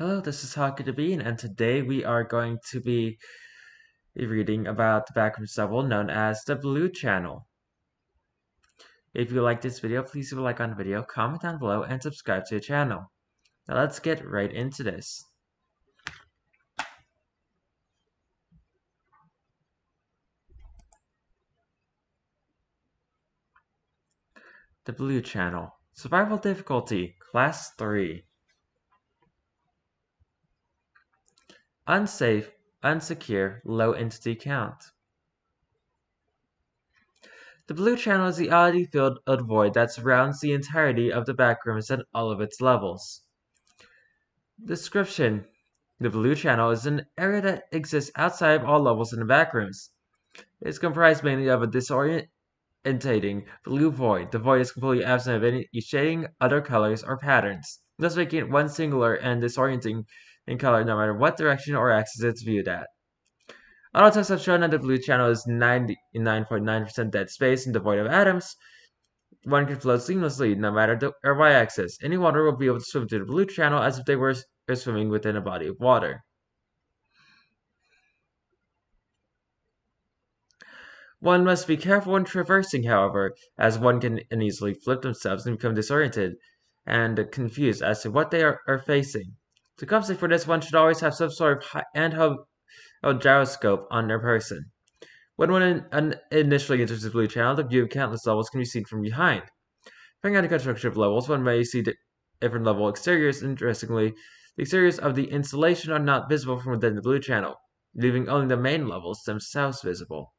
Hello, this is Haku Bean, and today we are going to be reading about the backrooms level known as the Blue Channel. If you like this video, please leave a like on the video, comment down below, and subscribe to the channel. Now let's get right into this. The Blue Channel. Survival difficulty, Class 3. Unsafe, unsecure, low entity count. The blue channel is the oddity filled void that surrounds the entirety of the backrooms and all of its levels. Description The blue channel is an area that exists outside of all levels in the backrooms. It is comprised mainly of a disorientating blue void. The void is completely absent of any shading, other colors, or patterns, thus making it one singular and disorienting in color no matter what direction or axis it's viewed at. Auto tests have shown that the blue channel is 99.9% dead space and devoid of atoms. One can float seamlessly no matter the y-axis. Any water will be able to swim through the blue channel as if they were swimming within a body of water. One must be careful when traversing, however, as one can easily flip themselves and become disoriented and confused as to what they are, are facing. To compensate for this, one should always have some sort of handheld gyroscope on their person. When one initially enters the blue channel, the view of countless levels can be seen from behind. Depending on the construction of levels, one may see different level exteriors. Interestingly, the exteriors of the installation are not visible from within the blue channel, leaving only the main levels themselves visible.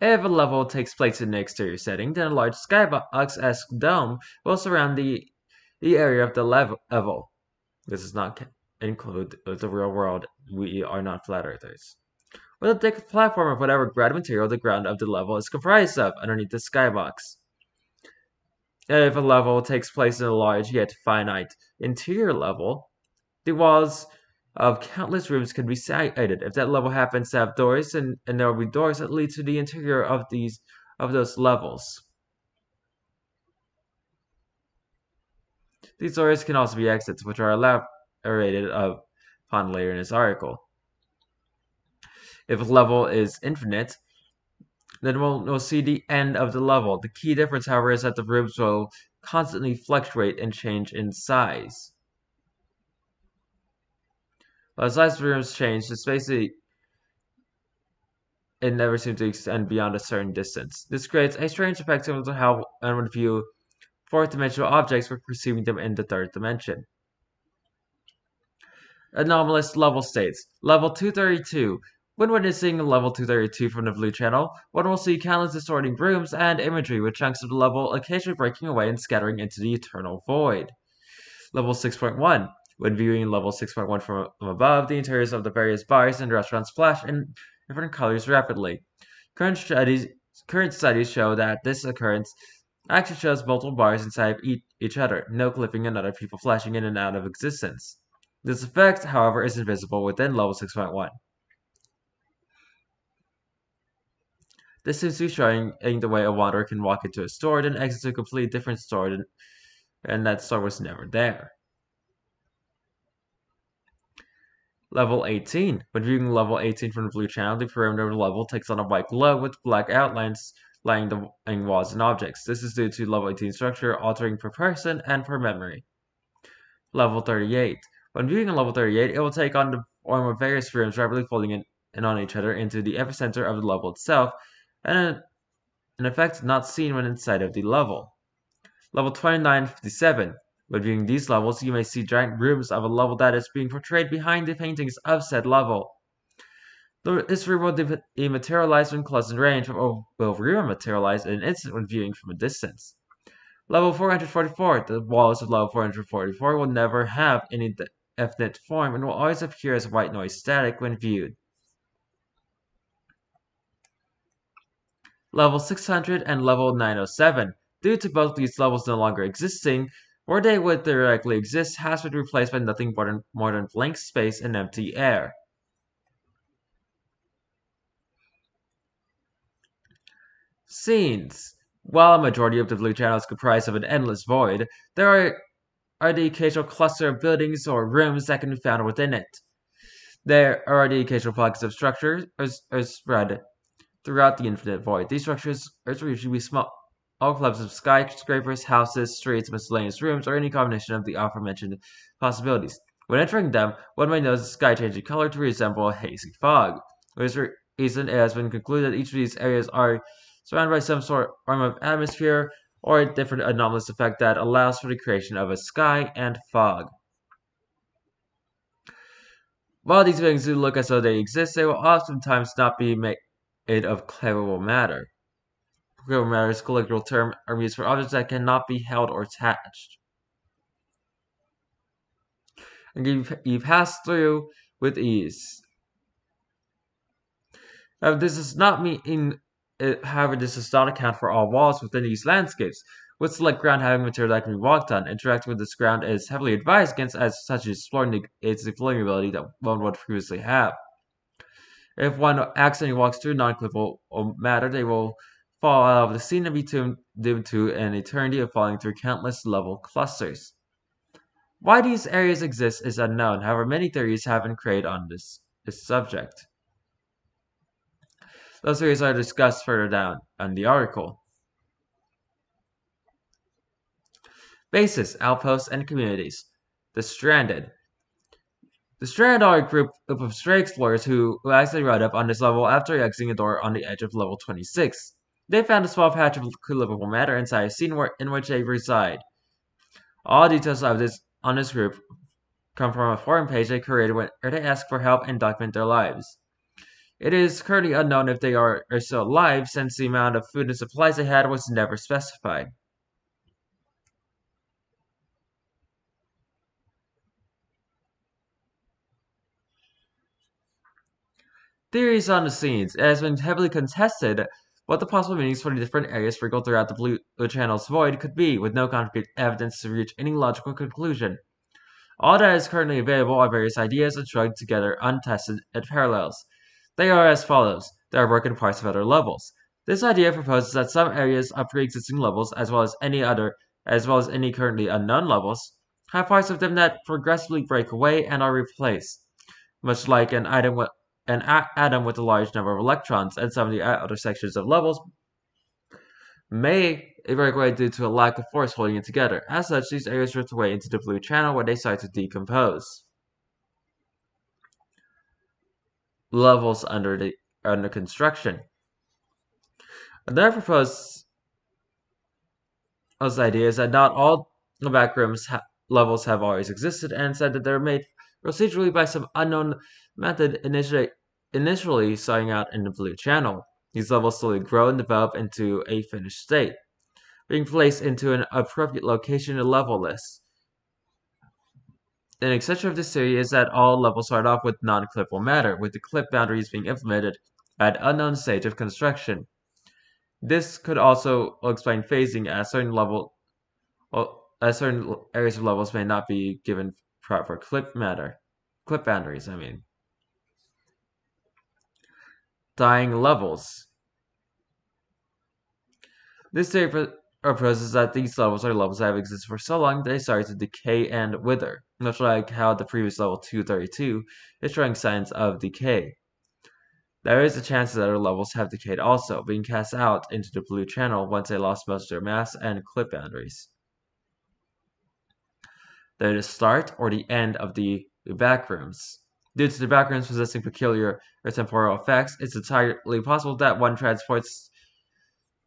If a level takes place in an exterior setting, then a large skybox-esque dome will surround the, the area of the level. This does not include the real world. We are not flat earthers. With a thick platform of whatever ground material the ground of the level is comprised of underneath the skybox. If a level takes place in a large yet finite interior level, the walls of countless rooms can be sighted. If that level happens to have doors, and, and there will be doors that lead to the interior of these of those levels. These doors can also be exits, which are elaborated upon later in this article. If a level is infinite, then we'll, we'll see the end of the level. The key difference, however, is that the rooms will constantly fluctuate and change in size. But as size rooms change, it's basically it never seems to extend beyond a certain distance. This creates a strange effect similar to how one would view fourth-dimensional objects when perceiving them in the third dimension. Anomalous level states. Level 232. When witnessing level 232 from the blue channel, one will see countless distorting rooms and imagery with chunks of the level occasionally breaking away and scattering into the eternal void. Level 6.1. When viewing level 6.1 from above, the interiors of the various bars and restaurants flash in different colors rapidly. Current studies, current studies show that this occurrence actually shows multiple bars inside of each other, no clipping and other people flashing in and out of existence. This effect, however, is invisible within level 6.1. This seems to be showing the way a wanderer can walk into a store, then exit to a completely different store, and that store was never there. Level 18. When viewing level 18 from the blue channel, the perimeter of the level takes on a white glow with black outlines lining the walls and objects. This is due to level 18 structure altering per person and per memory. Level 38. When viewing level 38, it will take on the form of various rooms rapidly folding in, in on each other into the epicenter of the level itself, and an effect not seen when inside of the level. Level 2957. When viewing these levels, you may see giant rooms of a level that is being portrayed behind the paintings of said level. This room will dematerialize when close in range, or will rematerialize in an instant when viewing from a distance. Level 444. The walls of level 444 will never have any definite form and will always appear as white noise static when viewed. Level 600 and level 907. Due to both these levels no longer existing, where they would theoretically exist has been replaced by nothing more than, more than blank space and empty air. Scenes. While a majority of the blue channel is comprised of an endless void, there are, are the occasional cluster of buildings or rooms that can be found within it. There are the occasional pockets of structures are, spread throughout the infinite void. These structures are usually small all clubs of skyscrapers, houses, streets, miscellaneous rooms, or any combination of the aforementioned possibilities. When entering them, one might notice the sky changing color to resemble a hazy fog. For This reason it has been concluded that each of these areas are surrounded by some sort of atmosphere or a different anomalous effect that allows for the creation of a sky and fog. While these things do look as though they exist, they will oftentimes not be made of clearable matter. Matter is colloquial term used for objects that cannot be held or attached. And you, you pass through with ease. Now, this does not mean it, however, this does not account for all walls within these landscapes. With select ground having material that can be walked on, interacting with this ground is heavily advised against as such as exploring its floating ability that one would previously have. If one accidentally walks through non-clippable matter, they will fall out of the scene and be doomed to an eternity of falling through countless level clusters. Why these areas exist is unknown, however many theories have been created on this, this subject. Those theories are discussed further down in the article. Bases, outposts, and communities. The Stranded. The Stranded are a group of stray explorers who, who accidentally ride up on this level after exiting a door on the edge of level 26. They found a small patch of livable matter inside a scene where, in which they reside. All details of this on this group come from a forum page they created where they ask for help and document their lives. It is currently unknown if they are, are still alive since the amount of food and supplies they had was never specified. Theories on the scenes. It has been heavily contested what the possible meanings for the different areas sprinkled throughout the blue channel's void could be, with no concrete evidence to reach any logical conclusion. All that is currently available are various ideas and shrugged together, untested, and parallels. They are as follows. There are broken parts of other levels. This idea proposes that some areas of pre-existing levels, as well as any other, as well as any currently unknown levels, have parts of them that progressively break away and are replaced, much like an item an atom with a large number of electrons, and some of the outer sections of levels may break away due to a lack of force holding it together. As such, these areas drift away into the blue channel where they start to decompose. levels under the under construction. Another proposed idea is that not all the backrooms ha levels have always existed, and said that they're made procedurally by some unknown method initially, initially starting out in the blue channel. These levels slowly grow and develop into a finished state, being placed into an appropriate location in the level list. An exception of this theory is that all levels start off with non-clippable matter, with the clip boundaries being implemented at unknown stage of construction. This could also explain phasing as certain level as certain areas of levels may not be given proper clip matter. Clip boundaries, I mean. Dying levels. This theory proposes that these levels are levels that have existed for so long that they start to decay and wither much like how the previous level 232 is showing signs of decay. There is a chance that other levels have decayed also, being cast out into the blue channel once they lost most of their mass and clip boundaries. The start or the end of the backrooms. Due to the backrooms possessing peculiar or temporal effects, it's entirely possible that one transports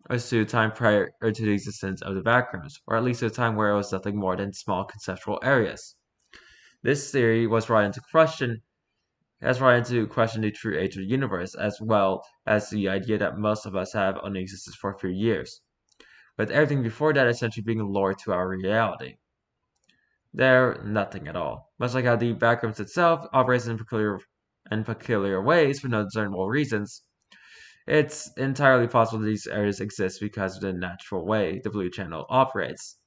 us to a time prior to the existence of the backrooms, or at least to a time where it was nothing more than small conceptual areas. This theory was brought into question has brought into question the true age of the universe, as well as the idea that most of us have only existed for a few years, with everything before that essentially being lured to our reality. They're nothing at all. Much like how the backrooms itself operates in peculiar and peculiar ways for no discernible reasons, it's entirely possible these areas exist because of the natural way the blue channel operates.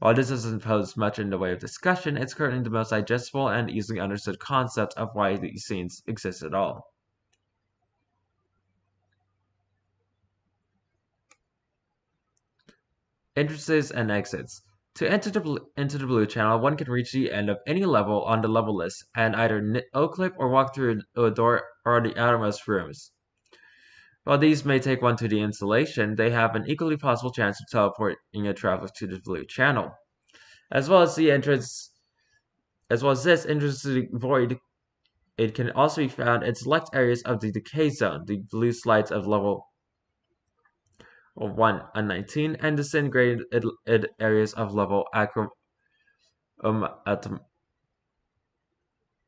While this doesn't pose much in the way of discussion, it's currently the most digestible and easily understood concept of why these scenes exist at all. Entrances and exits. To enter the, into the blue channel, one can reach the end of any level on the level list and either O-clip oh, or walk through a door or the outermost rooms. While these may take one to the installation, they have an equally possible chance of teleporting a traveler to the blue channel. As well as the entrance, as well as this entrance to the void, it can also be found in select areas of the decay zone, the blue slides of level 1 and 19, and disintegrated areas of level acrom um, at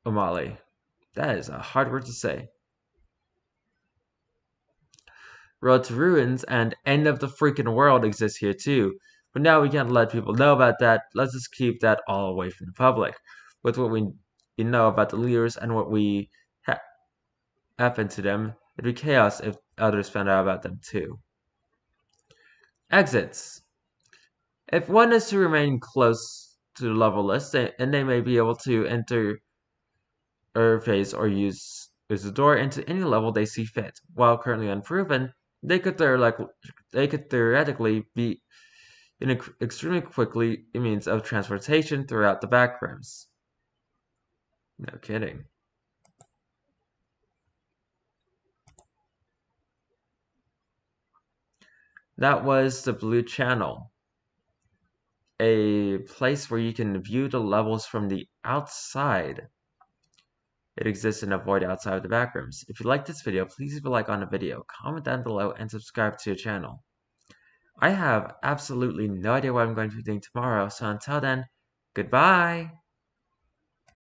Umali. That is a hard word to say. Road to Ruins and End of the Freaking World exist here too, but now we can't let people know about that. Let's just keep that all away from the public. With what we know about the leaders and what we ha happen to them, it'd be chaos if others found out about them too. Exits. If one is to remain close to the level list, and they may be able to enter or phase or use, use the door into any level they see fit. While currently unproven, they could they could theoretically be an extremely quickly means of transportation throughout the backrooms. No kidding. That was the Blue Channel, a place where you can view the levels from the outside. It exists in a void outside of the backrooms. If you like this video, please leave a like on the video, comment down below, and subscribe to the channel. I have absolutely no idea what I'm going to be doing tomorrow, so until then, goodbye!